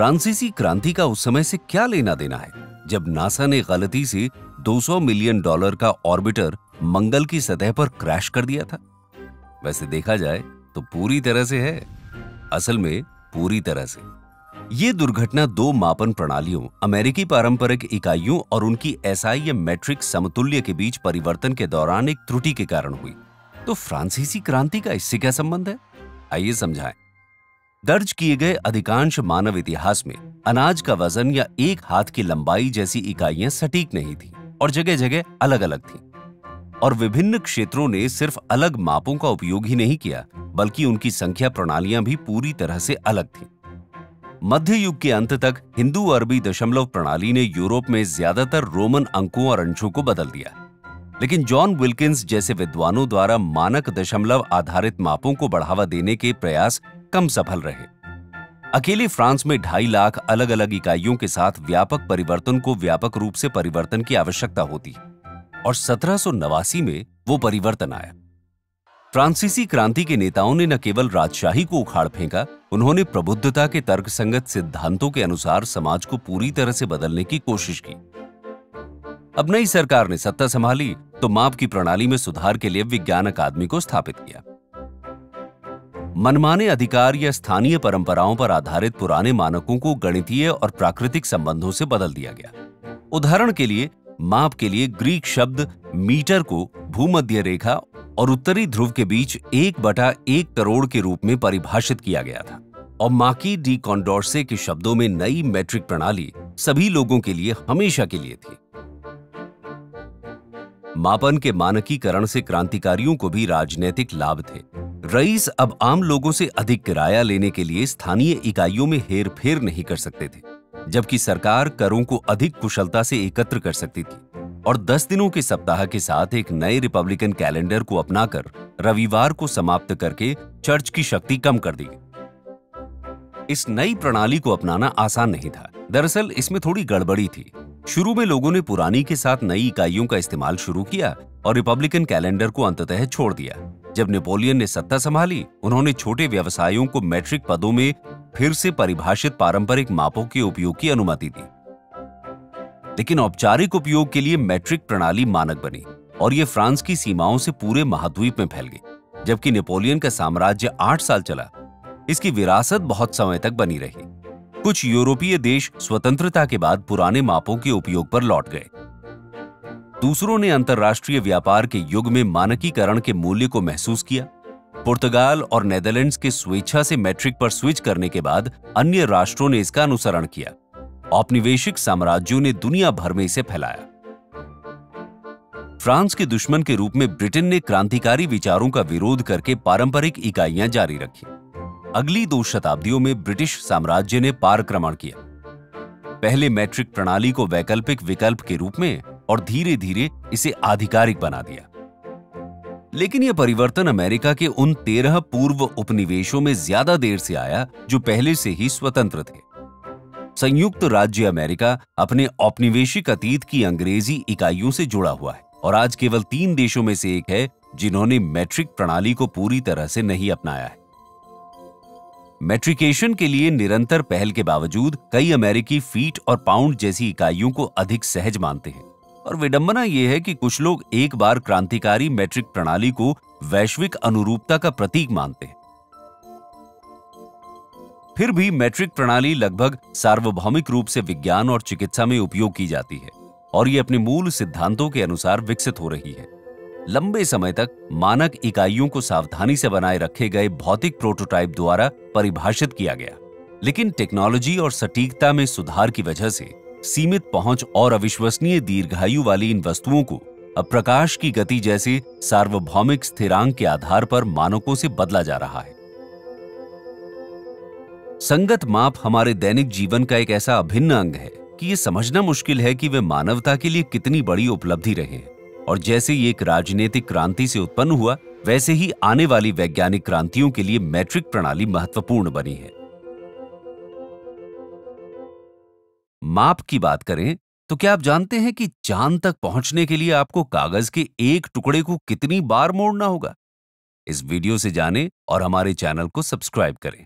फ्रांसीसी क्रांति का उस समय से क्या लेना देना है? जब नासा ने गलती से 200 मिलियन डॉलर का ऑर्बिटर मंगल की सतह पर क्रैश कर दिया था। वैसे देखा जाए तो पूरी तरह से है। असल में पूरी तरह से। ये दुर्घटना दो मापन प्रणालियों, अमेरिकी पारंपरिक इकाइयों और उनकी एसआई या मैट्रिक समतुल्य के बीच परिवर्तन के दौरान एक त्रुटि के कारण हुई। तो फ्रांसीसी क्रांति का इससे क्या संबंध है? आइए समझाएँ। दर्ज किए गए अधिकांश मानव इतिहास में अनाज का वज़न या एक हाथ की लंबाई जैसी इकाइयाँ सटीक नहीं थी और जगह जगह अलग अलग थी। और विभिन्न क्षेत्रों ने सिर्फ़ अलग मापों का उपयोग ही नहीं किया, बल्कि उनकी संख्या प्रणालियाँ भी पूरी तरह से अलग थी। मध्य युग के अंत तक हिंदू अरबी दशमलव प्रणाली ने यूरोप में ज़्यादातर रोमन अंकों और अंशों को बदल दिया। लेकिन जॉन विल्किंस जैसे विद्वानों द्वारा मानक दशमलव आधारित मापों को बढ़ावा देने के प्रयास कम सफल रहे। अकेले फ्रांस में ढाई लाख अलग अलग इकाइयों के साथ व्यापक परिवर्तन को व्यापक रूप से परिवर्तन की आवश्यकता होती और सत्रह में वो परिवर्तन आया। फ्रांसीसी क्रांति के नेताओं ने न केवल राजशाही को उखाड़ फेंका, उन्होंने प्रबुद्धता के तर्कसंगत सिद्धांतों के अनुसार समाज को पूरी तरह से बदलने की कोशिश की। अब नई सरकार ने सत्ता संभाली तो माप की प्रणाली में सुधार के लिए विज्ञान अकादमी को स्थापित किया। मनमाने अधिकार या स्थानीय परंपराओं पर आधारित पुराने मानकों को गणितीय और प्राकृतिक संबंधों से बदल दिया गया। उदाहरण के लिए, माप के लिए ग्रीक शब्द मीटर को भूमध्य रेखा और उत्तरी ध्रुव के बीच एक बटा एक करोड़ के रूप में परिभाषित किया गया था। और माकी डी कॉन्डोर्से के शब्दों में नई मैट्रिक प्रणाली सभी लोगों के लिए हमेशा के लिए थी। मापन के मानकीकरण से क्रांतिकारियों को भी राजनीतिक लाभ थे। रईस अब आम लोगों से अधिक किराया लेने के लिए स्थानीय इकाइयों में हेर फेर नहीं कर सकते थे, जबकि सरकार करों को अधिक कुशलता से एकत्र कर सकती थी। और दस दिनों के सप्ताह के साथ एक नए रिपब्लिकन कैलेंडर को अपनाकर रविवार को समाप्त करके चर्च की शक्ति कम कर दी इस नई प्रणाली को अपनाना आसान नहीं था। दरअसल इसमें थोड़ी गड़बड़ी थी। शुरू में लोगों ने पुरानी के साथ नई इकाइयों का इस्तेमाल शुरू किया और रिपब्लिकन कैलेंडर को अंततः छोड़ दिया। जब नेपोलियन ने सत्ता संभाली, उन्होंने छोटे व्यवसायों को मैट्रिक पदों में फिर से परिभाषित पारंपरिक मापों के उपयोग की अनुमति दी। लेकिन औपचारिक उपयोग के लिए मैट्रिक प्रणाली मानक बनी और यह फ्रांस की सीमाओं से पूरे महाद्वीप में फैल गई, जबकि नेपोलियन का साम्राज्य आठ साल चला। इसकी विरासत बहुत समय तक बनी रही। कुछ यूरोपीय देश स्वतंत्रता के बाद पुराने मापों के उपयोग पर लौट गए। दूसरों ने अंतर्राष्ट्रीय व्यापार के युग में मानकीकरण के मूल्य को महसूस किया। पुर्तगाल और नेदरलैंड्स के स्वेच्छा से मैट्रिक पर स्विच करने के बाद अन्य राष्ट्रों ने इसका अनुसरण किया। औपनिवेशिक साम्राज्यों ने दुनिया भर में इसे फैलाया। फ्रांस के दुश्मन के रूप में ब्रिटेन ने क्रांतिकारी विचारों का विरोध करके पारंपरिक इकाइयाँ जारी रखी। अगली दो शताब्दियों में ब्रिटिश साम्राज्य ने पारक्रमण किया। पहले मैट्रिक प्रणाली को वैकल्पिक विकल्प के रूप में और धीरे धीरे इसे आधिकारिक बना दिया। लेकिन यह परिवर्तन अमेरिका के उन तेरह पूर्व उपनिवेशों में ज़्यादा देर से आया, जो पहले से ही स्वतंत्र थे। संयुक्त राज्य अमेरिका अपने औपनिवेशिक अतीत की अंग्रेज़ी इकाइयों से जुड़ा हुआ है और आज केवल तीन देशों में से एक है, जिन्होंने मैट्रिक प्रणाली को पूरी तरह से नहीं अपनाया है। मेट्रिकेशन के लिए निरंतर पहल के बावजूद, कई अमेरिकी फीट और पाउंड जैसी इकाइयों को अधिक सहज मानते हैं। और विडंबना यह है कि कुछ लोग एक बार क्रांतिकारी मैट्रिक प्रणाली को वैश्विक अनुरूपता का प्रतीक मानते हैं। फिर भी मैट्रिक प्रणाली लगभग सार्वभौमिक रूप से विज्ञान और चिकित्सा में उपयोग की जाती है, और ये अपने मूल सिद्धांतों के अनुसार विकसित हो रही है। लंबे समय तक मानक इकाइयों को सावधानी से बनाए रखे गए भौतिक प्रोटोटाइप द्वारा परिभाषित किया गया। लेकिन टेक्नोलॉजी और सटीकता में सुधार की वजह से सीमित पहुँच और अविश्वसनीय दीर्घायु वाली इन वस्तुओं को अब प्रकाश की गति जैसे सार्वभौमिक स्थिरांक के आधार पर मानकों से बदला जा रहा है। संगत माप हमारे दैनिक जीवन का एक ऐसा अभिन्न अंग है कि यह समझना मुश्किल है कि वे मानवता के लिए कितनी बड़ी उपलब्धि रहे और जैसे ये एक राजनीतिक क्रांति से उत्पन्न हुआ, वैसे ही आने वाली वैज्ञानिक क्रांतियों के लिए मैट्रिक प्रणाली महत्वपूर्ण बनी है। माप की बात करें तो क्या आप जानते हैं कि चाँद तक पहुँचने के लिए आपको कागज़ के एक टुकड़े को कितनी बार मोड़ना होगा? इस वीडियो से जाने और हमारे चैनल को सब्सक्राइब करें।